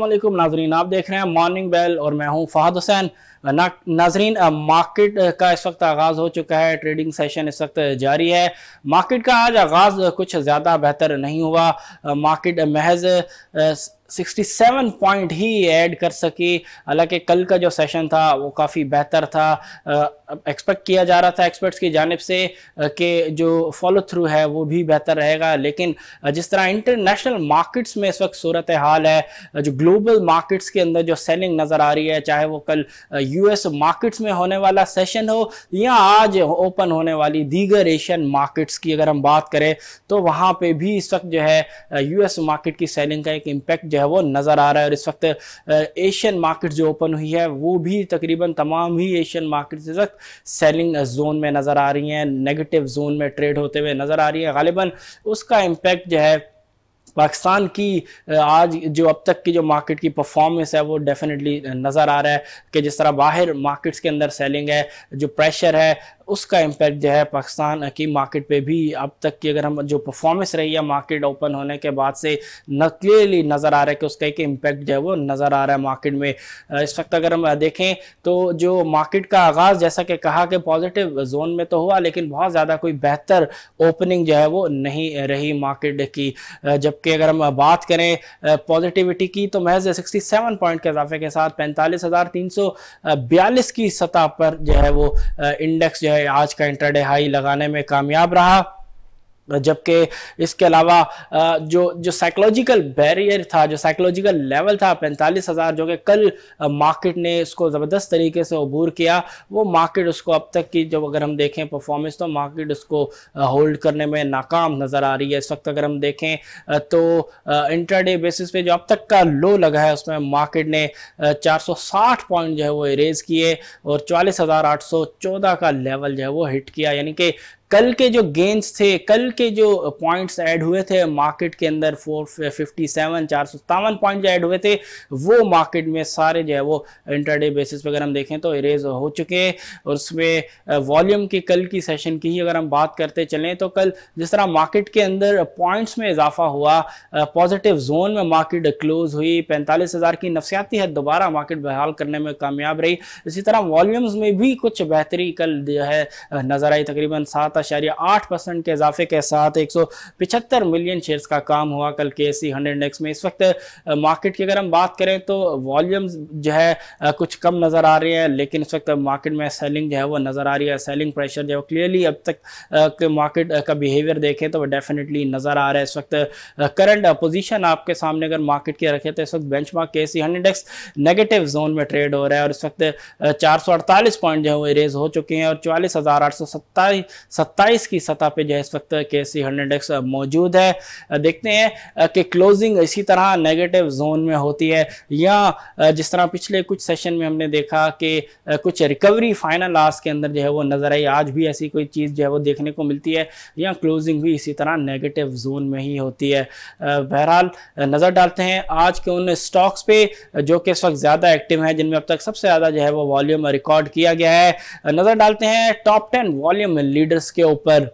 वालेकुम नाजरीन। आप देख रहे हैं मॉर्निंग बेल और मैं हूँ फहद हुसैन नाजरीन मार्केट का इस वक्त आगाज़ हो चुका है, ट्रेडिंग सेशन इस वक्त जारी है। मार्केट का आज आगाज़ कुछ ज़्यादा बेहतर नहीं हुआ। मार्केट महज 67 पॉइंट ही ऐड कर सकी। हालाँकि कल का जो सेशन था, वो काफ़ी बेहतर था। एक्सपेक्ट किया जा रहा था एक्सपर्ट्स की जानब से कि जो फॉलो थ्रू है, वो भी बेहतर रहेगा। लेकिन जिस तरह इंटरनेशनल मार्केट्स में इस वक्त सूरत हाल है जो ग्लोबल मार्केट्स के अंदर जो सेलिंग नज़र आ रही है, चाहे वो कल यूएस मार्केट्स में होने वाला सेशन हो या आज ओपन होने वाली दीगर एशियन मार्केट्स की अगर हम बात करें तो वहाँ पे भी इस वक्त जो है यूएस मार्केट की सेलिंग का एक इम्पैक्ट जो है वो नज़र आ रहा है। और इस वक्त एशियन मार्केट जो ओपन हुई है, वो भी तकरीबन तमाम ही एशियन मार्केट इस वक्त सेलिंग जोन में नज़र आ रही हैं नेगेटिव जोन में ट्रेड होते हुए नज़र आ रही है। गालिबा, उसका इम्पैक्ट जो है पाकिस्तान की आज जो अब तक की जो मार्केट की परफॉर्मेंस है, वो डेफिनेटली नज़र आ रहा है कि जिस तरह बाहर मार्केट्स के अंदर सेलिंग है, जो प्रेशर है उसका इम्पैक्ट जो है पाकिस्तान की मार्केट पे भी अब तक की अगर हम जो परफॉर्मेंस रही है मार्केट ओपन होने के बाद से न क्लियरली नज़र आ रहा है कि उसका एक इम्पैक्ट जो है वो नज़र आ रहा है मार्केट में। इस वक्त अगर हम देखें तो जो मार्केट का आगाज़, जैसा कि कहा कि पॉजिटिव जोन में तो हुआ, लेकिन बहुत ज़्यादा कोई बेहतर ओपनिंग जो है वो नहीं रही मार्केट की। जबकि अगर हम बात करें पॉजिटिविटी की तो महज सिक्सटी सेवन पॉइंट के इजाफे के साथ पैंतालीस हज़ार तीन सौ बयालीस की सतह पर जो है वो इंडेक्स जो है आज का इंटरडे हाई लगाने में कामयाब रहा। जबकि इसके अलावा जो जो साइकोलॉजिकल बैरियर था, जो साइकोलॉजिकल लेवल था, पैंतालीस हज़ार, जो कि कल मार्केट ने इसको ज़बरदस्त तरीके से अबूर किया, वो मार्केट उसको अब तक की, जब अगर हम देखें परफॉर्मेंस तो मार्केट उसको होल्ड करने में नाकाम नज़र आ रही है। इस वक्त अगर हम देखें तो इंटरडे बेसिस पे जो अब तक का लो लगा है, उसमें मार्केट ने 460 पॉइंट जो है वो इरेज किए और चवालीस का लेवल जो है वो हिट किया। यानी कि कल के जो गेंस थे, कल के जो पॉइंट्स ऐड हुए थे मार्केट के अंदर फोर फिफ्टी सेवन चार सौ सत्तावन पॉइंट ऐड हुए थे, वो मार्केट में सारे जो है वो इंटरडे बेसिस पे अगर हम देखें तो इरेज हो चुके हैं। और उसमें वॉल्यूम की, कल की सेशन की ही अगर हम बात करते चलें तो कल जिस तरह मार्केट के अंदर पॉइंट्स में इजाफा हुआ पॉजिटिव जोन में मार्केट क्लोज हुई, पैंतालीस हज़ार की नफसियाती है दोबारा मार्केट बहाल करने में कामयाब रही। इसी तरह वॉल्यूम्स में भी कुछ बेहतरी कल जो है नज़र आई, तकरीबन सात अशारिया आठ परसेंट के इजाफे के साथ एक सौ पिछहत्तर मिलियन शेयर्स का काम हुआ कल के सी हंड्रेड इंडेक्स में। इस वक्त मार्केट की अगर हम बात करें तो वॉल्यूम्स जो है कुछ कम नज़र आ रही है, लेकिन इस वक्त मार्केट में सेलिंग जो है वो नज़र आ रही है। सेलिंग प्रेशर जो है क्लियरली अब तक मार्केट का बिहेवियर देखें तो वो डेफिनेटली नज़र आ रहा है। इस वक्त करंट पोजीशन आपके सामने अगर मार्केट की रखे तो इस वक्त बेंच मार्क के सी इंडेक्स नेगेटिव जोन में ट्रेड हो रहा है और इस वक्त चार सौ अड़तालीस पॉइंट जो है वो इरेज हो चुके हैं और चवालीस हज़ार आठ सौ सत्ताईस की सतह पे जो है इस वक्त के सी हंड्रेड एक्स मौजूद है। देखते हैं कि क्लोजिंग इसी तरह नेगेटिव जोन में होती है। या जिस तरह पिछले कुछ सेशन में हमने देखा कि कुछ रिकवरी फाइनल आर्स के अंदर जो है वो नज़र आई। आज भी ऐसी कोई चीज़ जो है वो देखने को मिलती है। या क्लोजिंग भी इसी तरह नेगेटिव जोन में ही होती है। बहरहाल नज़र डालते हैं आज के उन स्टॉक्स पे, जो कि इस वक्त ज़्यादा एक्टिव हैं, जिनमें अब तक सबसे ज़्यादा जो है वो वॉल्यूम रिकॉर्ड किया गया है। नज़र डालते हैं, टॉप टेन वॉल्यूम लीडर्स के ऊपर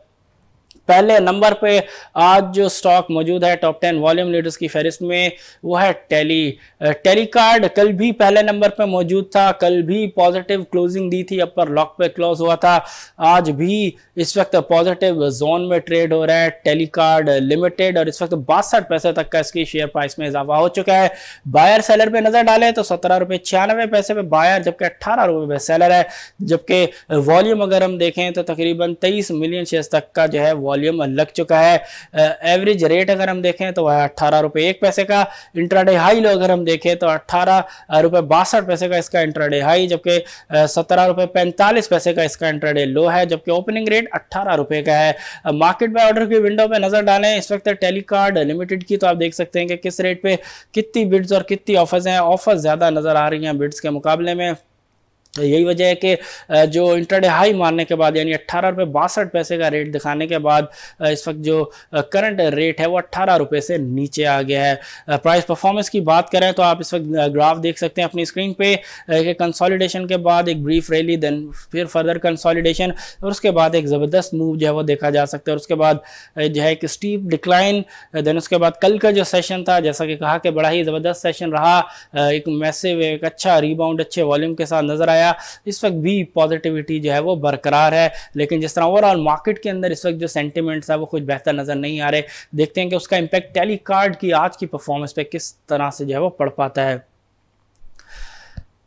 पहले नंबर पे आज जो स्टॉक मौजूद है टॉप टेन वॉल्यूम लीडर्स की फहरिस्त में, वो है टेली टेली कार्ड कल भी पहले नंबर पे मौजूद था, कल भी पॉजिटिव क्लोजिंग दी थी अपर लॉक पे क्लोज हुआ था। आज भी इस वक्त पॉजिटिव जोन में ट्रेड हो रहा है टेली कार्ड लिमिटेड और इस वक्त बासठ पैसे तक का इसकी शेयर प्राइस में इजाफा हो चुका है। बायर सेलर पे नज़र डाले तो सत्रह रुपए छियानवे पैसे पे बायर जबकि अट्ठारह रुपए पे सेलर है। जबकि वॉल्यूम अगर हम देखें तो तकरीबन तेईस मिलियन शेयर तक का जो है वॉल्यूम लग चुका है। एवरेज रेट अगर हम देखें तो वह अट्ठारह रुपये एक पैसे का इंट्राडे हाई लो अगर हम देखें तो अट्ठारह रुपये बासठ पैसे का इसका इंट्राडे हाई जबकि सत्रह रुपये पैंतालीस पैसे का इसका इंट्राडे लो है, जबकि ओपनिंग रेट अट्ठारह रुपये का है। मार्केट बाय ऑर्डर की विंडो पर नज़र डालें, इस वक्त टेलीकार्ड लिमिटेड की तो आप देख सकते हैं कि किस रेट पे कितनी बिड्स और कितनी ऑफर्स हैं। ऑफर्स ज़्यादा नज़र आ रही हैं बिड्स के मुकाबले में। यही वजह है कि जो इंटरडे हाई मारने के बाद, यानी अट्ठारह रुपये बासठ पैसे का रेट दिखाने के बाद इस वक्त जो करंट रेट है वो अट्ठारह रुपये से नीचे आ गया है। प्राइस परफॉर्मेंस की बात करें तो आप इस वक्त ग्राफ देख सकते हैं अपनी स्क्रीन पे। कि कंसोलिडेशन के बाद एक ब्रीफ रैली देन फिर फर्दर कंसोलिडेशन और उसके बाद एक ज़बरदस्त मूव जो है वो देखा जा सकता है। और उसके बाद जो है एक स्टीप डिक्लाइन देन उसके बाद कल का जो सेशन था, जैसा कि कहा कि बड़ा ही ज़बरदस्त सेशन रहा। एक मैसिव एक अच्छा रिबाउंड अच्छे वॉल्यूम के साथ नज़र आया। आया इस वक्त भी पॉजिटिविटी जो है वो बरकरार है। लेकिन जिस तरह ओवरऑल मार्केट के अंदर इस वक्त जो सेंटिमेंट्स है, वो कुछ बेहतर नज़र नहीं आ रहे। देखते हैं कि उसका इम्पैक्ट टेलीकार्ड की आज की परफॉर्मेंस पे किस तरह से जो है वो पड़ पाता है।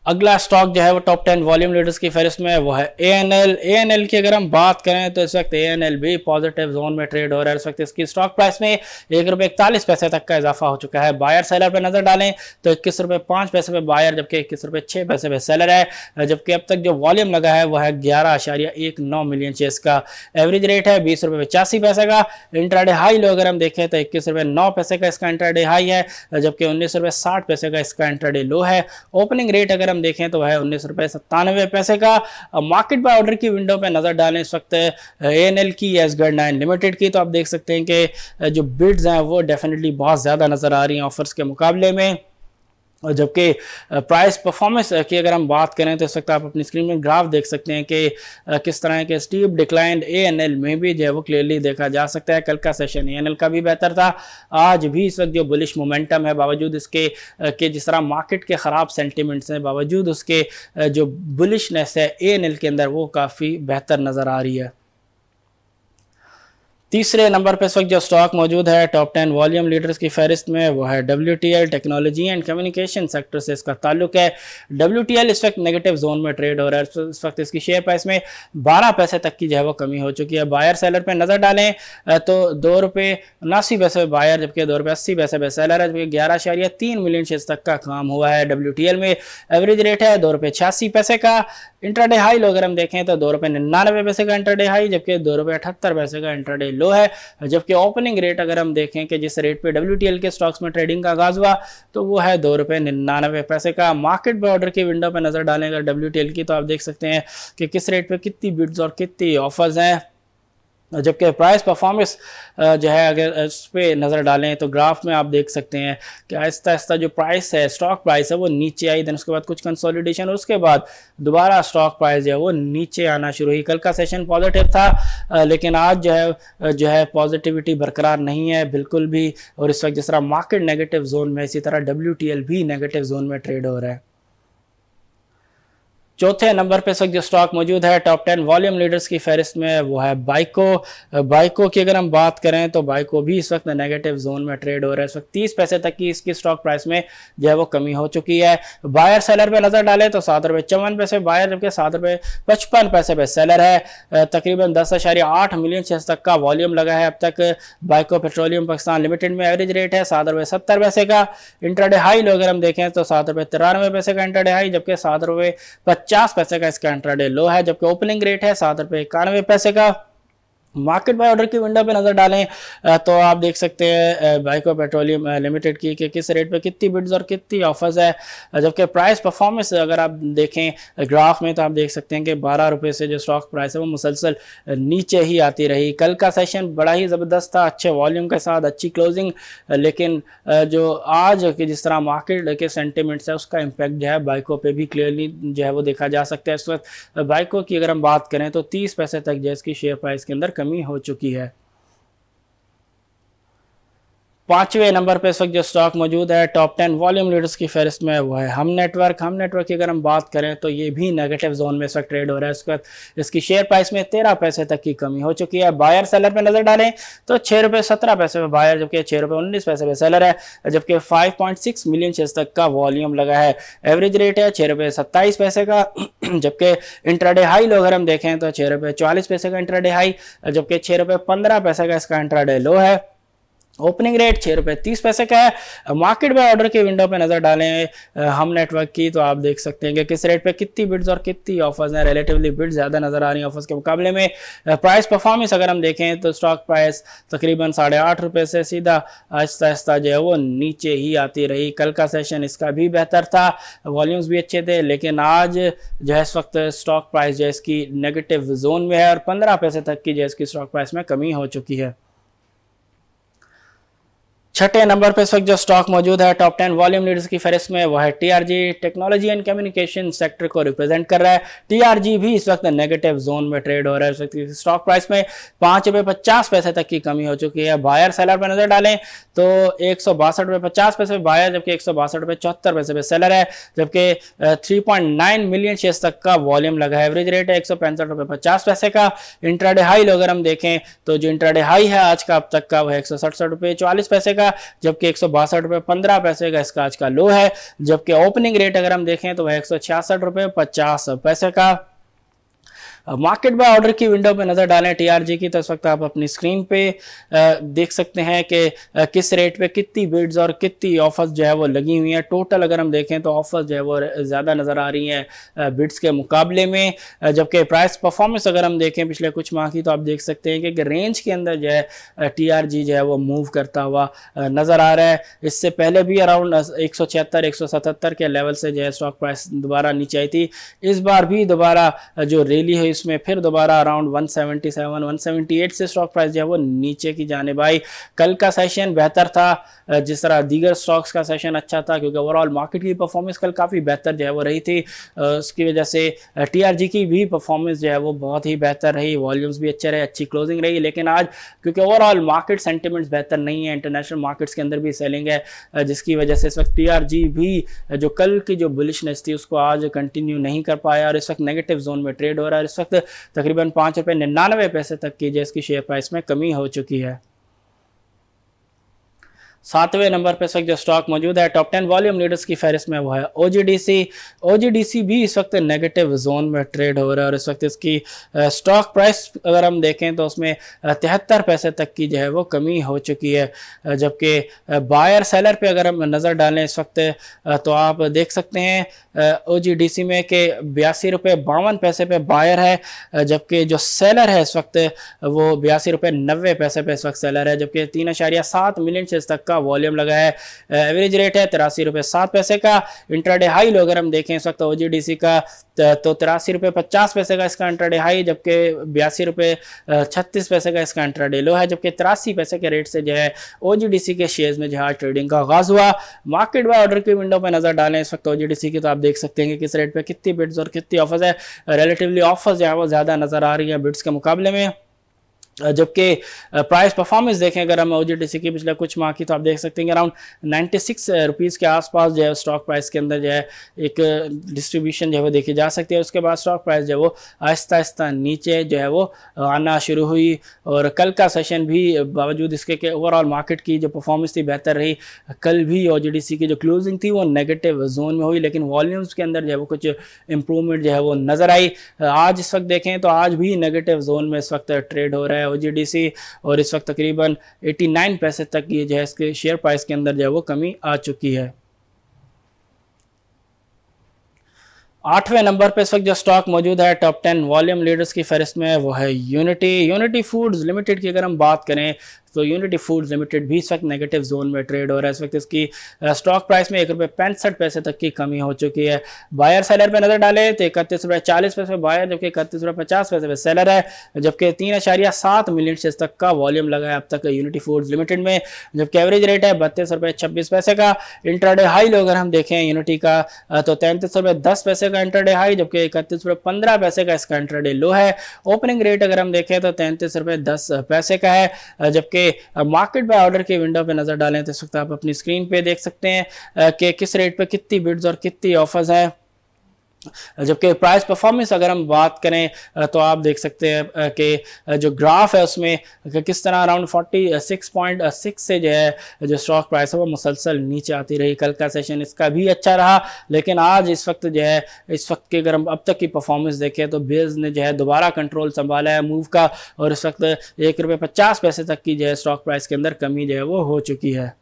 अगला स्टॉक जो है वो टॉप टेन वॉल्यूम लीडर्स की फहरिस्त में वो है A N L A N L की अगर हम बात करें तो इस वक्त ए एन एल भी पॉजिटिव जोन में ट्रेड हो रहा है। इस वक्त इसकी स्टॉक प्राइस में एक रुपये इकतालीस पैसे तक का इजाफा हो चुका है। बायर सेलर पे नज़र डालें तो इक्कीस रुपये पाँच पैसे पे बायर जबकि इक्कीस रुपये छः पैसे पे सेलर है। जबकि अब तक जो वॉल्यूम लगा है वह है ग्यारह आशारिया एक नौ मिलियन शेयर्स का। एवरेज रेट है बीस रुपये पचासी पैसे का। इंट्राडे हाई लो अगर हम देखें तो इक्कीस रुपये नौ पैसे का इसका इंट्राडे हाई है, जबकि उन्नीस रुपये साठ पैसे का इसका इंट्राडे लो है। ओपनिंग रेट अगर हम देखें तो वह उन्नीस रुपए सत्तानवे पैसे का। मार्केट बाय ऑर्डर की विंडो पर नज़र डालें इस वक्त ए एन एल की एस गर्ड नाइन लिमिटेड की तो आप देख सकते हैं कि जो बिड्स हैं वो डेफिनेटली बहुत ज़्यादा नज़र आ रही हैं ऑफर्स के मुकाबले में। और जबकि प्राइस परफॉर्मेंस की अगर हम बात करें तो इस वक्त आप अपनी स्क्रीन में ग्राफ देख सकते हैं कि किस तरह के steep decline A N L में भी जो है वो क्लियरली देखा जा सकता है। कल का सेशन ए एन एल का भी बेहतर था। आज भी इस वक्त जो बुलिश मोमेंटम है बावजूद इसके कि जिस तरह मार्केट के ख़राब सेंटिमेंट्स हैं, बावजूद उसके जो बुलिशनेस है ए एन एल के अंदर वो काफ़ी बेहतर नज़र आ रही है। तीसरे नंबर पर इस वक्त जो स्टॉक मौजूद है टॉप टेन वॉल्यूम लीडर्स की फहरिस्त में, वो है L technology and communication sector से इसका ताल्लुक है। एल इस वक्त नेगेटिव जोन में ट्रेड हो रहा है। इस वक्त इसकी शेयर प्राइस में बारह पैसे तक की जो है वो कमी हो चुकी है। बायर सेलर पर नज़र डालें तो दो रुपये उनासी पैसे बायर जबकि दो रुपये अस्सी पैसे पे सेलर है, जबकि ग्यारह शारिया तीन मिलियन शेयर तक का काम हुआ है एल में। एवरेज रेट है दो रुपये छियासी पैसे का। इंटरडे हाई लो अगर हम देखें तो दो रुपये निन्यानवे पैसे का इंटरडे हाई जबकि दो रुपये अठहत्तर पैसे का इंटरडे लो है। जबकि ओपनिंग रेट अगर हम देखें कि जिस रेट पे डब्ल्यू के स्टॉक्स में ट्रेडिंग का आगाज़ हुआ तो वो है दो रुपये निन्यानवे पैसे का। मार्केट बॉर्डर की विंडो पर नज़र डालेंगे डब्ल्यू की तो आप देख सकते हैं कि किस रेट पर कितनी बिड्स और कितनी ऑफर्स हैं। जबकि प्राइस परफॉर्मेंस जो है, अगर इस पर नज़र डालें तो ग्राफ में आप देख सकते हैं कि आहिस्ता आहिस्ता जो प्राइस है स्टॉक प्राइस है, वो नीचे आई देन उसके बाद कुछ कंसोलिडेशन और उसके बाद दोबारा स्टॉक प्राइस जो है, वो नीचे आना शुरू हुई। कल का सेशन पॉजिटिव था लेकिन आज जो है जो है पॉजिटिविटी बरकरार नहीं है, बिल्कुल भी, और इस वक्त जिस तरह मार्केट नेगेटिव जोन में, इसी तरह डब्ल्यूटीएल भी नेगेटिव जोन में ट्रेड हो रहा है। चौथे नंबर पे जो स्टॉक मौजूद है टॉप टेन वॉल्यूम लीडर्स की फहरिस्त में वो है बाइको बाइको की अगर हम बात करें तो बाइको भी इस वक्त नेगेटिव जोन में ट्रेड हो रहा है। इस वक्त तीस पैसे तक की इसकी स्टॉक प्राइस में जो है वो कमी हो चुकी है। बायर सेलर पे नज़र डाले तो सात रुपये चौवन पैसे बायर जबकि सात रुपये पचपन पैसे पे सेलर है। तकरीबन दस अशारिया आठ मिलियन शेयर तक का वॉल्यूम लगा है। अब तक बाइको पेट्रोलियम पाकिस्तान लिमिटेड में एवरेज रेट है सात रुपये सत्तर पैसे का। इंटरडे हाई अगर हम देखें तो सात रुपये तिरानवे पैसे का इंटरडे हाई जबकि सात रुपये पचास पैसे का इसका इंट्राडे लो है जबकि ओपनिंग रेट है सात रुपए इक्यानवे पैसे का। मार्केट बाय ऑर्डर की विंडो पे नज़र डालें तो आप देख सकते हैं बाइको पेट्रोलियम लिमिटेड की कि किस रेट पे कितनी बिड्स और कितनी ऑफर्स है। जबकि प्राइस परफॉर्मेंस अगर आप देखें ग्राफ में तो आप देख सकते हैं कि बारह रुपये से जो स्टॉक प्राइस है वो मुसलसल नीचे ही आती रही। कल का सेशन बड़ा ही ज़बरदस्त था, अच्छे वॉल्यूम के साथ, अच्छी क्लोजिंग लेकिन जो आज की जिस तरह मार्केट के सेंटिमेंट्स है, उसका इम्पैक्ट जो है बाइकों पर भी क्लियरली जो है वो देखा जा सकता है। इस वक्त बाइकों की अगर हम बात करें तो तीस पैसे तक जो इसकी शेयर प्राइस के अंदर कमी हो चुकी है। पाँचवें नंबर पे इस वक्त जो स्टॉक मौजूद है टॉप टेन वॉल्यूम लीडर्स की फहरिस्त में वो है। हम नेटवर्क हम नेटवर्क की अगर हम बात करें तो ये भी नेगेटिव जोन में इस वक्त ट्रेड हो रहा है। इस वक्त इसकी शेयर प्राइस में तेरह पैसे तक की कमी हो चुकी है। बायर सेलर पे नज़र डालें तो छः रुपये सत्रह पैसे पे बायर जबकि छः रुपये उन्नीस पैसे पे सेलर है, जबकि five point six million share तक का वॉल्यूम लगा है। एवरेज रेट है छः रुपये सत्ताईस पैसे का, जबकि इंट्राडे हाई लो अगर हम देखें तो छः रुपये चालीस पैसे का इंट्राडे हाई जबकि छः रुपये पंद्रह पैसे का इसका इंट्राडे लो है। ओपनिंग रेट छः रुपये तीस पैसे का है। मार्केट में ऑर्डर के विंडो पे नज़र डालें हम नेटवर्क की तो आप देख सकते हैं कि किस रेट पे कितनी बिड्स और कितनी ऑफर्स हैं। रिलेटिवली बिड्स ज़्यादा नज़र आ रही हैं ऑफर्स के मुकाबले में। प्राइस परफॉर्मेंस अगर हम देखें तो स्टॉक प्राइस तकरीबन साढ़े आठ रुपये से सीधा आहिस्ता आहिस्ता जो है वो नीचे ही आती रही। कल का सेशन इसका भी बेहतर था वॉल्यूम्स भी अच्छे थे, लेकिन आज जो है इस वक्त स्टॉक प्राइस जो है इसकी नेगेटिव जोन में है और पंद्रह पैसे तक की जो है इसकी स्टॉक प्राइस में कमी हो चुकी है। छठे नंबर पे इस वक्त जो स्टॉक मौजूद है टॉप टेन वॉल्यूम लीडर्स की फहरिस्त में, वो है TRG technology and communication sector को रिप्रेजेंट कर रहा है। टीआरजी भी इस वक्त नेगेटिव जोन में ट्रेड हो रहा है। इस वक्त स्टॉक प्राइस में पाँच रुपये पचास पैसे तक की कमी हो चुकी है। बायर सेलर पर नज़र डालें तो एक सौ बासठ रुपये पचास पैसे बायर जबकि एक सौ बासठ रुपये चौहत्तर पैसे पे सेलर है, जबकि three point nine million share तक का वॉल्यूम लगा है। एवरेज रेट है एक सौ पैंसठ रुपये पचास पैसे का। इंट्राडे हाई अगर हम देखें तो जो इंट्राडे हाई है आज का, अब तक का वो एक सौ सड़सठ रुपये चालीस पैसे का। का जबकि एक सौ पैसे का इसका आज का लो है, जबकि ओपनिंग रेट अगर हम देखें तो वह एक सौ पैसे का मार्केट बाय ऑर्डर की विंडो पे नज़र डालें टीआरजी की तो इस वक्त आप अपनी स्क्रीन पे देख सकते हैं कि किस रेट पे कितनी बिड्स और कितनी ऑफर्स जो है वो लगी हुई हैं। टोटल अगर हम देखें तो ऑफर्स जो है वो ज़्यादा नज़र आ रही हैं बिड्स के मुकाबले में जबकि प्राइस परफॉर्मेंस अगर हम देखें पिछले कुछ माह की तो आप देख सकते हैं कि रेंज के अंदर जो है टीआरजी जो है वो मूव करता हुआ नज़र आ रहा है। इससे पहले भी अराउंड एक सौ के लेवल से जो है स्टॉक प्राइस दोबारा नीचे आई थी। इस बार भी दोबारा जो रैली है इसमें फिर दोबारा अराउंड 177 178 से स्टॉक प्राइस जो है वो नीचे की जाने भाई। कल का सेशन बेहतर था जिस तरह दीगर स्टॉक्स का सेशन अच्छा था, क्योंकि ओवरऑल मार्केट की परफॉर्मेंस कल काफ़ी बेहतर जो है वो रही थी। उसकी वजह से टी की भी परफॉर्मेंस जो है वो बहुत ही बेहतर रही वॉल्यूम्स भी अच्छे रहे, अच्छी क्लोजिंग रही, लेकिन आज क्योंकि ओवरऑल मार्केट सेंटिमेंट्स बेहतर नहीं है इंटरनेशनल मार्केट्स के अंदर भी सेलिंग है जिसकी वजह से इस वक्त टी भी जो कल की जो बुलिशनेस थी, उसको आज कंटिन्यू नहीं कर पाया और इस वक्त नेगेटिव जोन में ट्रेड हो रहा है, इस तकरीबन पाँच रुपये निन्यानवे पैसे तक की जो इसकी शेयर प्राइस में कमी हो चुकी है। सातवें नंबर पर इस वक्त जो स्टॉक मौजूद है टॉप टेन वॉल्यूम लीडर्स की फहरिस्त में वो है ओ जी भी इस वक्त नेगेटिव जोन में ट्रेड हो रहा है और इस वक्त इसकी स्टॉक प्राइस अगर हम देखें तो उसमें तिहत्तर पैसे तक की जो है वो कमी हो चुकी है। जबकि बायर सेलर पे अगर हम नज़र डालें इस वक्त तो आप देख सकते हैं ओ जी डी सी में कि बयासी रुपये बावन पैसे पे बायर है जबकि जो सेलर है इस वक्त वो बयासी रुपये नब्बे पैसे पे इस वक्त सेलर है, जबकि तीन मिलियन शेयर्स तक का वॉल्यूम लगा है एवरेज रेट है तिरासी रुपये सात पैसे का इंटरडे हाई लो अगर हम देखें इस वक्त ओ का तो तिरासी रुपये पचास पैसे का इसका इंटरडे हाई जबकि बयासी रुपये छत्तीस पैसे का इसका इंटरडे लो है, जबकि तिरासी पैसे के रेट से जो है ओ के शेयर्स में जो है ट्रेडिंग का आगाज़ हुआ। मार्केट बाय ऑर्डर की विंडो पर नज़र डालें इस वक्त ओ की तो आप देख सकते हैं कि किस रेट पर कितनी बिड्स और कितनी ऑफर्स है। रिलेटिवली ऑफर्स जो है वो ज़्यादा नज़र आ रही है बिड्स के मुकाबले में। जबकि प्राइस परफॉर्मेंस देखें, अगर हम ओ की पिछले कुछ माह की तो आप देख सकते हैं अराउंड नाइन्टी सिक्स रुपीज़ के आसपास जो है स्टॉक प्राइस के अंदर जो है एक डिस्ट्रीब्यूशन जो है वो देखी जा सकती है। उसके बाद स्टॉक प्राइस जो है वो आहिस्ता आहिस्ता नीचे जो है वो आना शुरू हुई और कल का सेशन भी बावजूद इसके कि ओवरऑल मार्केट की जो परफॉर्मेंस थी बेहतर रही। कल भी ओ की जो क्लोजिंग थी वो नेगेटिव जोन में हुई, लेकिन वॉल्यूम्स के अंदर जो है वो कुछ इम्प्रूवमेंट जो है वो नज़र आई। आज इस वक्त देखें तो आज भी नेगेटिव जोन में इस वक्त ट्रेड हो रहा है। है ओ और इस वक्त तकरीबन 89 पैसे तक ये जो है इसके शेयर प्राइस के अंदर जो है वो कमी आ चुकी है। आठवें नंबर पे इस वक्त जो स्टॉक मौजूद है टॉप टेन वॉल्यूम लीडर्स की फहरिस्त में वो है यूनिटी यूनिटी फूड्स लिमिटेड की अगर हम बात करें तो यूनिटी फूड्स लिमिटेड भी इस वक्त नेगेटिव जोन में ट्रेड हो रहा है। इस वक्त इसकी स्टॉक प्राइस में एक रुपये पैंसठ पैसे तक की कमी हो चुकी है। बायर सेलर पर नज़र डाले तो इकतीस रुपये चालीस पैसे बायर जबकि इकतीस रुपये पचास पैसे पे सेलर है, जबकि तीन अशारिया सात मिलियन शेयर तक का वॉल्यूम लगा है अब तक यूनिटी फूड्स लिमिटेड में, जबकि एवरेज रेट है बत्तीस रुपये छब्बीस पैसे का। इंटरडे हाई लो अगर हम देखें यूनिटी का तो तैंतीस रुपये दस पैसे का इंटरडे हाई जबकि इकतीस रुपये पंद्रह पैसे का इसका इंटरडे लो है। ओपनिंग रेट अगर हम देखें तो तैंतीस रुपये दस पैसे का है जबकि मार्केट बाय ऑर्डर के विंडो पे नज़र डालें तो इस वक्त आप अपनी स्क्रीन पे देख सकते हैं कि किस रेट पे कितनी बिड्स और कितनी ऑफर्स हैं। जबकि प्राइस परफॉर्मेंस अगर हम बात करें तो आप देख सकते हैं कि जो ग्राफ है उसमें किस तरह अराउंड 46.6 से जो है, जो स्टॉक प्राइस है वो मुसलसल नीचे आती रही। कल का सेशन इसका भी अच्छा रहा, लेकिन आज इस वक्त जो है, इस वक्त की अगर हम अब तक की परफॉर्मेंस देखें तो बेज ने जो है दोबारा कंट्रोल संभाला है मूव का, और इस वक्त एक रुपये पचास पैसे तक की जो है स्टॉक प्राइस के अंदर कमी जो है वो हो चुकी है।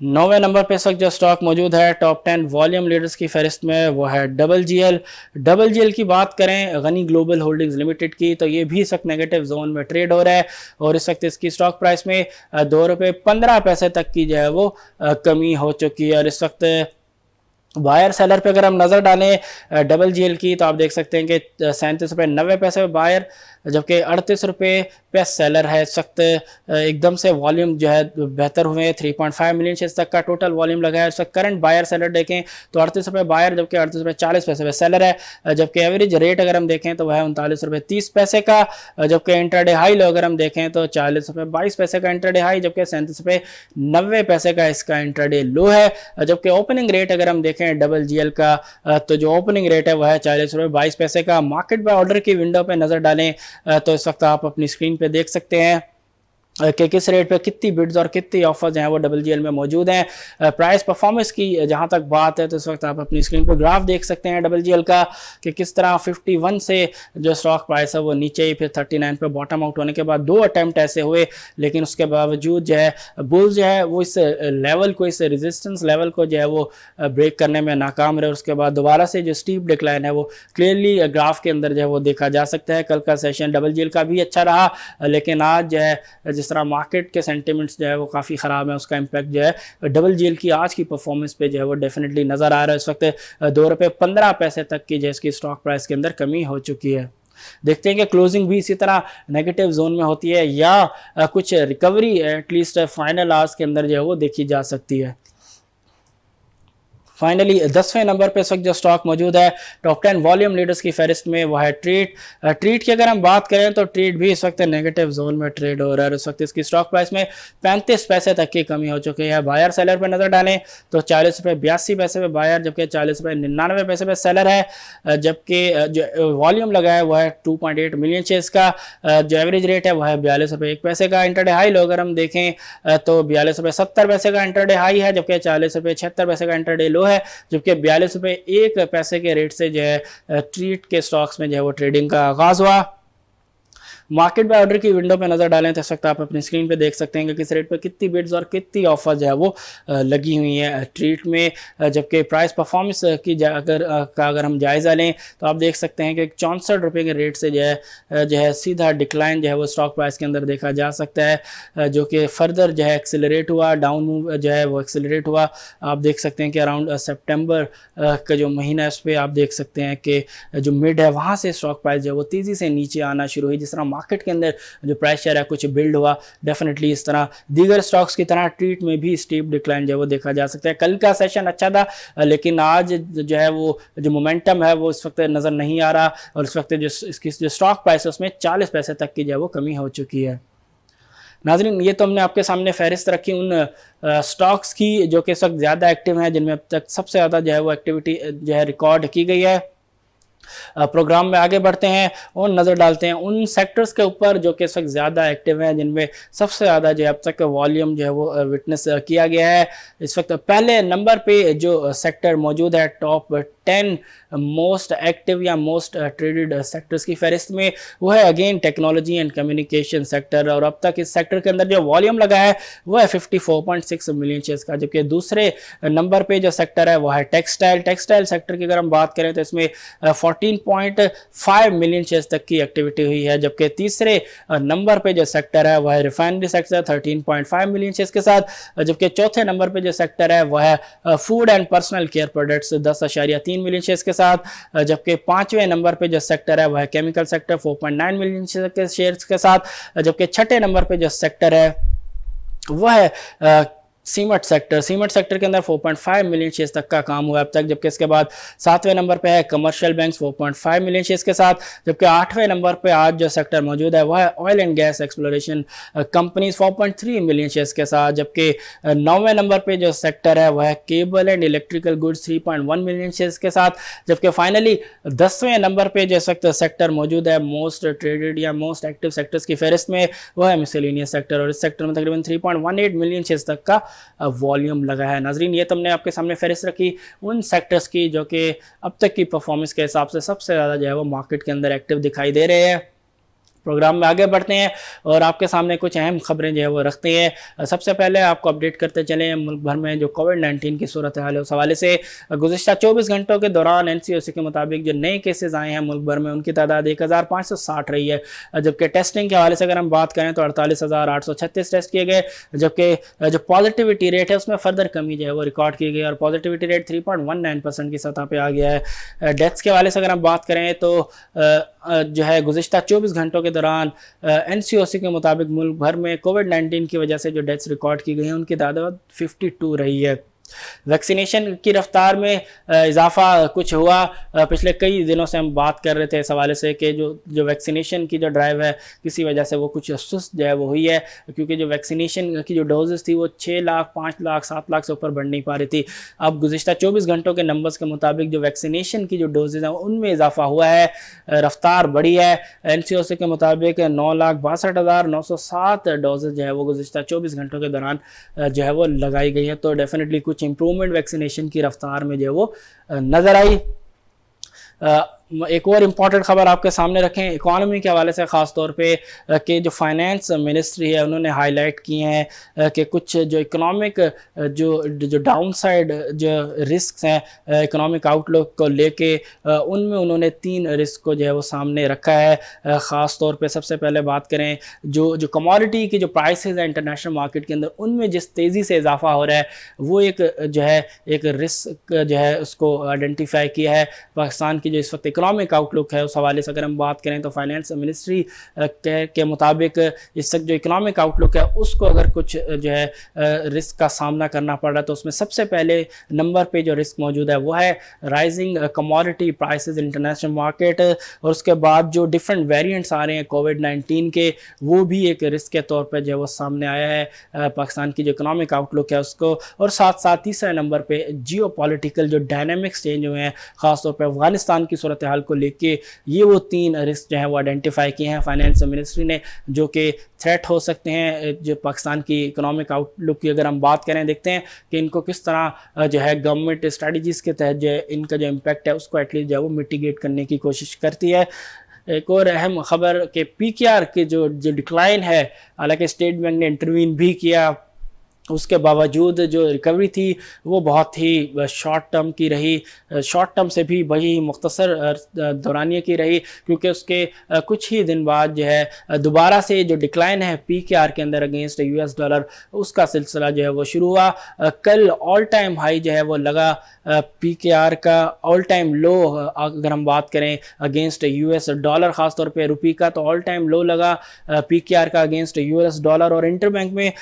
नौवे नंबर पे सक जो स्टॉक मौजूद है टॉप टेन वॉल्यूम लीडर्स की फहरिस्त में, वो है डबल जीएल डबल जीएल की बात करें गनी ग्लोबल होल्डिंग्स लिमिटेड की तो ये भी इस वक्त नेगेटिव जोन में ट्रेड हो रहा है और इस वक्त इसकी स्टॉक प्राइस में दो रुपये पंद्रह पैसे तक की जो है वो कमी हो चुकी है। और इस वक्त बायर सेलर पे अगर हम नज़र डालें डबल जीएल की तो आप देख सकते हैं कि सैंतीस रुपये नब्बे पैसे बायर जबकि अड़तीस रुपये पे सेलर है। वक्त एकदम से वॉल्यूम जो है, बेहतर हुए हैं। Three point five million shares तक का टोटल वॉल्यूम लगा है। वक्त करंट बायर सेलर देखें तो अड़तीस रुपये बायर जबकि अड़तीस रुपये चालीस पैसे पे सेलर है। जबकि एवरेज रेट अगर हम देखें तो वह है उनतालीस रुपये तीस पैसे का। जबकि इंटरडे हाई लो अगर हम देखें तो चालीस रुपये बाईस पैसे का इंटरडे हाई जबकि सैंतीस रुपये नब्बे पैसे का इसका इंटरडे लो है। जबकि ओपनिंग रेट अगर हम देखें डबल जीएल का तो जो ओपनिंग रेट है वह है चालीस रुपये बाईस पैसे का। मार्केट बाय ऑर्डर की विंडो पर नज़र डालें तो इस वक्त आप अपनी स्क्रीन पे देख सकते हैं। कि किस रेट पे कितनी बिड्स और कितनी ऑफर्स हैं वो डबल जीएल में मौजूद हैं। प्राइस परफॉर्मेंस की जहाँ तक बात है तो इस वक्त आप अपनी स्क्रीन पर ग्राफ देख सकते हैं डबल जीएल का, कि किस तरह 51 से जो स्टॉक प्राइस है वो नीचे ही फिर 39 पे बॉटम आउट होने के बाद दो अटैम्प्ट ऐसे हुए, लेकिन उसके बावजूद जो है बुल जो है वो इस लेवल को, इस रेजिस्टेंस लेवल को जो है वो ब्रेक करने में नाकाम रहे उसके बाद दोबारा से जो स्टीप डिक्लाइन है वो क्लियरली ग्राफ के अंदर जो है वो देखा जा सकता है। कल का सेशन डबल जीएल का भी अच्छा रहा, लेकिन आज जो है, जिस जिस तरह मार्केट के सेंटिमेंट्स जो है वो काफ़ी ख़राब है, उसका इम्पैक्ट जो है डबल जेल की आज की परफॉर्मेंस पे जो है वो डेफिनेटली नज़र आ रहा है। इस वक्त दो रुपये पंद्रह पैसे तक की जो इसकी स्टॉक प्राइस के अंदर कमी हो चुकी है। देखते हैं कि क्लोजिंग भी इसी तरह नेगेटिव जोन में होती है या कुछ रिकवरी एटलीस्ट फाइनल आवर्स के अंदर जो है वो देखी जा सकती है। फाइनली दसवें नंबर पे इस वक्त जो स्टॉक मौजूद है टॉप टेन वॉल्यूम लीडर्स की फहरिस्त में वो है ट्रीट ट्रीट की अगर हम बात करें तो ट्रीट भी इस वक्त नेगेटिव जोन में ट्रेड हो रहा है इस वक्त इसकी स्टॉक प्राइस में पैंतीस पैसे तक की कमी हो चुकी है। बायर सेलर पर नज़र डालें तो चालीस रुपये बयासी पैसे पे बायर जबकि चालीस रुपये निन्यानवे पैसे पे सेलर है। जबकि जो वॉल्यूम लगा है वह है टू मिलियन शेयर्स का। जो एवरेज रेट है वह है बयालीस रुपये एक पैसे का। इंटरडे हाई लो अगर हम देखें तो बयालीस रुपये सत्तर पैसे का इंटरडे हाई है, जबकि चालीस रुपये छिहत्तर पैसे का इंटरडे लो है, जबकि बयालीस रुपये एक पैसे के रेट से जो है ट्रीट के स्टॉक्स में जो है वो ट्रेडिंग का आगाज़ हुआ। मार्केट बाय ऑर्डर की विंडो पे नज़र डालें तो सकता आप अपनी स्क्रीन पे देख सकते हैं कि किस रेट पे कितनी बिड्स और कितनी ऑफ़र जो है वो लगी हुई है। ट्रीट में जबकि प्राइस परफॉर्मेंस की अगर का अगर हम जायज़ा लें तो आप देख सकते हैं कि चौंसठ रुपये के रेट से जो है जो है सीधा डिक्लाइन जो है वो स्टॉक प्राइस के अंदर देखा जा सकता है। जो कि फर्दर जो है एक्सिलरेट हुआ डाउन मूव जो है वो एक्सिलरेट हुआ। आप देख सकते हैं कि अराउंड सेप्टेम्बर का जो महीना है, उस पर आप देख सकते हैं कि जो मिड है, वहाँ से स्टॉक प्राइस जो है वो तेज़ी से नीचे आना शुरू हुई, जिस तरह मार्केट के अंदर जो प्रेशर है, कुछ बिल्ड हुआ डेफिनेटली इस तरह दीगर स्टॉक्स की तरह ट्रीट में भी स्टीप डिक्लाइन जो है वो देखा जा सकता है। कल का सेशन अच्छा था, लेकिन आज जो है वो जो मोमेंटम है, वो इस वक्त नज़र नहीं आ रहा और इस वक्त जो इसकी जो स्टॉक प्राइस है, उसमें चालीस पैसे तक की जो है वो कमी हो चुकी है। नाजरीन, ये तो हमने आपके सामने फहरिस्त रखी उन स्टॉक्स की जो कि इस वक्त ज़्यादा एक्टिव हैं, जिनमें अब तक सबसे ज़्यादा जो है वो एक्टिविटी जो है रिकॉर्ड की गई है। प्रोग्राम में आगे बढ़ते हैं और नज़र डालते हैं उन सेक्टर्स के ऊपर जो कि इस वक्त ज़्यादा एक्टिव हैं, जिनमें सबसे ज़्यादा जो अब तक वॉल्यूम जो है वो विटनेस किया गया है। इस वक्त पहले नंबर पे जो सेक्टर मौजूद है टॉप टेन मोस्ट एक्टिव या मोस्ट ट्रेडेड सेक्टर्स की फहरिस्त में वो है again technology and communication sector और अब तक इस सेक्टर के अंदर जो वॉल्यूम लगा है, वो है 54.6 मिलियन शेयर्स का जबकि दूसरे नंबर पे जो सेक्टर है, वो है टेक्सटाइल टेक्सटाइल सेक्टर की अगर हम बात करें तो इसमें 14.5 मिलियन शेयर्स तक की एक्टिविटी हुई है, जबकि तीसरे नंबर पे जो सेक्टर है वह है रिफाइनरी सेक्टर 13.5 मिलियन शेयर्स के साथ, जबकि चौथे नंबर पे जो सेक्टर है वह है food and personal care products दस तीन मिलियन शेयर्स के साथ जबकि पाँचवें नंबर पे जो सेक्टर है, वह केमिकल सेक्टर 4.9 मिलियन शेयर्स के साथ जबकि छठे नंबर पे जो सेक्टर है, वह सीमेंट सेक्टर सीमेंट सेक्टर के अंदर 4.5 मिलियन शेयर्स तक का काम हुआ अब तक, जबकि इसके बाद सातवें नंबर पे है कमर्शियल बैंक 4.5 मिलियन शेयर्स के साथ, जबकि आठवें नंबर पे आज जो सेक्टर मौजूद है, वह है oil and gas exploration companies 4.3 million shares के साथ, जबकि नौवें नंबर पे जो सेक्टर है, वह है cable and electrical goods 3.1 million shares के साथ, जबकि फाइनली दसवें नंबर पे जो सेक्टर मौजूद है मोस्ट ट्रेडेड या मोस्ट एक्टिव सेक्टर्स की फहरिस्त में, वह है मिसलिनियस सेक्टर और इस सेक्टर में तकरीबन थ्री मिलियन शेयर्स तक का वॉल्यूम लगा है। नाजरीन, ये तुमने आपके सामने फहरिस्त रखी उन सेक्टर्स की जो कि अब तक की परफॉर्मेंस के हिसाब से सबसे ज़्यादा जो है वो मार्केट के अंदर एक्टिव दिखाई दे रहे हैं। प्रोग्राम में आगे बढ़ते हैं और आपके सामने कुछ अहम खबरें जो है वो रखते हैं। सबसे पहले आपको अपडेट करते चले, मुल्क भर में जो कोविड नाइन्टीन की सूरत हाल है उस हवाले से। गुजशत चौबीस घंटों के दौरान एन के मुताबिक जो नए केसेज आए हैं मुल्क भर में, उनकी तादाद एक हज़ार पाँच सौ साठ रही है। जबकि टेस्टिंग के हवाले से अगर हम बात करें तो अड़तालीस टेस्ट किए गए, जबकि जो पॉजिटिविटी रेट है उसमें फर्दर कमी जो है वो रिकॉर्ड की गई और पॉजिटिविटी रेट थ्री की सतह पर आ गया है। डेथ्स के हवाले से अगर हम बात करें तो जो है गुजशत चौबीस घंटों के दौरान एन के मुताबिक मुल्क भर में कोविड नाइन्टीन की वजह से जो डेथ्स रिकॉर्ड की गई हैं, उनकी तादाद 52 रही है। वैक्सीनेशन की रफ्तार में इजाफा कुछ हुआ। पिछले कई दिनों से हम बात कर रहे थे इस हवाले से कि जो जो वैक्सीनेशन की जो ड्राइव है, किसी वजह से वो कुछ सुस्त जो है वो हुई है, क्योंकि जो वैक्सीनेशन की जो डोजेस थी वो छः लाख, पाँच लाख, सात लाख से ऊपर बढ़ नहीं पा रही थी। अब गुजशत चौबीस घंटों के नंबर्स के मुताबिक जो वैक्सीनेशन की जो डोजेज हैं, उनमें इजाफा हुआ है। रफ्तार बढ़ी है। एन के मुताबिक नौ लाख बासठ हज़ार नौ सौ सात डोजेज जो है वो गुजशत चौबीस घंटों के दौरान जो है वो लगाई गई है। तो डेफिनेटली कुछ इंप्रूवमेंट वैक्सीनेशन की रफ्तार में जो है वो नज़र आई। एक और इंपॉर्टेंट खबर आपके सामने रखें इकॉनमी के हवाले से ख़ास तौर पे कि जो फाइनेंस मिनिस्ट्री है, उन्होंने हाईलाइट किए हैं कि कुछ जो इकोनॉमिक जो जो डाउन साइड जो रिस्क हैं इकोनॉमिक आउटलुक को लेके उनमें उन्होंने तीन रिस्क को जो है वो सामने रखा है। ख़ास तौर पे सबसे पहले बात करें, जो जो कमोडिटी की जो प्राइसेस हैं इंटरनेशनल मार्केट के अंदर, उनमें जिस तेज़ी से इजाफा हो रहा है, वो एक, जो है, एक रिस्क जो है उसको आइडेंटिफाई किया है। पाकिस्तान की जो इस वक्त इकोनॉमिक आउटलुक है उस हवाले से अगर हम बात करें तो फाइनेंस मिनिस्ट्री के, मुताबिक इस तक जो इकोनॉमिक आउटलुक है उसको अगर कुछ जो है रिस्क का सामना करना पड़ रहा है तो उसमें सबसे पहले नंबर पे जो रिस्क मौजूद है वो है rising commodity prices international market और उसके बाद जो डिफरेंट वेरिएंट्स आ रहे हैं कोविड नाइन्टीन के वो भी एक रिस्क के तौर पर जो है वो सामने आया है पाकिस्तान की जो इकोनॉमिक आउटलुक है उसको और साथ साथ तीसरे नंबर पर जियो जो डायनेमिक्स चेंज हुए हैं ख़ासतौर पर अफ़गानिस्तान की सूरत हाल को लेके ये वो तीन रिस्क जो है वो आइडेंटिफाई किए हैं। फाइनेंस मिनिस्ट्री ने, जो कि थ्रेट हो सकते हैं जो पाकिस्तान की इकोनॉमिक आउटलुक की अगर हम बात करें, देखते हैं कि इनको किस तरह जो है गवर्नमेंट स्ट्रेटजीज़ के तहत जो है इनका जो इम्पैक्ट है, उसको एटलीस्ट जो है वो मिटिगेट करने की कोशिश करती है। एक और अहम खबर के पी के आर के जो जो डिक्लाइन है, हालाँकि स्टेट बैंक ने इंटरवीन भी किया। उसके बावजूद जो रिकवरी थी, वो बहुत ही शॉर्ट टर्म की रही। शॉर्ट टर्म से भी वही मुख्तसर दौरानिए की रही, क्योंकि उसके कुछ ही दिन बाद जो है दोबारा से जो डिक्लाइन है पी के आर के अंदर अगेंस्ट यूएस डॉलर उसका सिलसिला जो है वो शुरू हुआ। कल ऑल टाइम हाई जो है वो लगा पी के आर का। ऑल टाइम लो अगर हम बात करें अगेंस्ट यूएस डॉलर ख़ास तौर पे रुपी का तो ऑल टाइम लो लगा पी के आर का अगेंस्ट यूएस डॉलर और इंटर बैंक में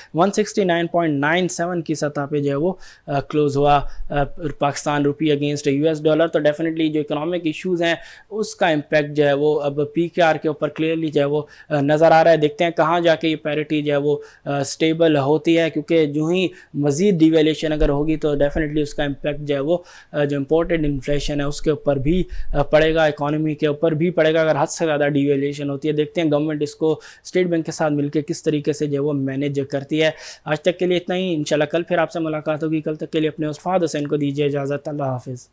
169.97 की सतह पे जो है वो क्लोज हुआ Pakistan rupee against US dollar तो डेफिनेटली जो इकोनॉमिक इशूज़ हैं, उसका इम्पेक्ट जो है वो अब पी के ऊपर क्लियरली जो है वो नज़र आ रहा है। देखते हैं कहाँ जाके ये पैरिटी जो है वो स्टेबल होती है, क्योंकि जो ही मज़ीद डिवेलेशन अगर होगी तो डेफिनेटली उसका इम्पेक्ट जो है वो जो इम्पोर्टेड इन्फ्लेशन है, उसके ऊपर भी पड़ेगा। इकोनॉमी के ऊपर भी पड़ेगा, अगर हद से ज़्यादा डिवेल्यूशन होती है। देखते हैं गवर्नमेंट इसको स्टेट बैंक के साथ मिलकर किस तरीके से जो है वो मैनेज करती है। आज तक के लिए इतना ही, इंशाल्लाह कल फिर आपसे मुलाकात होगी। कल तक के लिए अपने उस फादर हुसैन को दीजिए इजाज़त। अल्लाह हाफिज़।